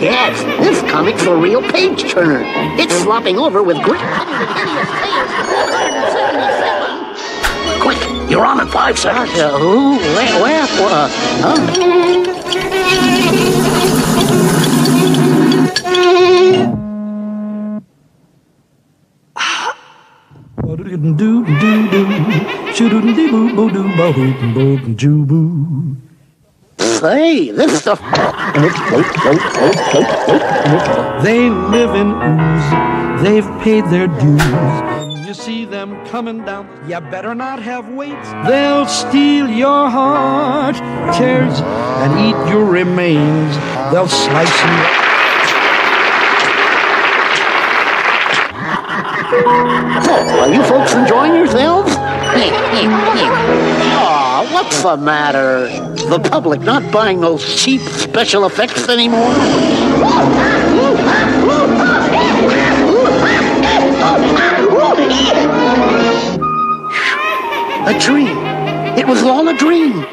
Yes, this comic's a real page turner. It's slopping over with great. Quick, you're on in five seconds. Uh, who? Where? Where? Uh, huh? Say, this stuff. They live in ooze. They've paid their dues. You see them coming down. You better not have weights. They'll steal your heart, tears, and eat your remains. They'll slice you. Oh, are you folks enjoying yourselves? What's the matter? The public not buying those cheap special effects anymore? A dream. It was all a dream.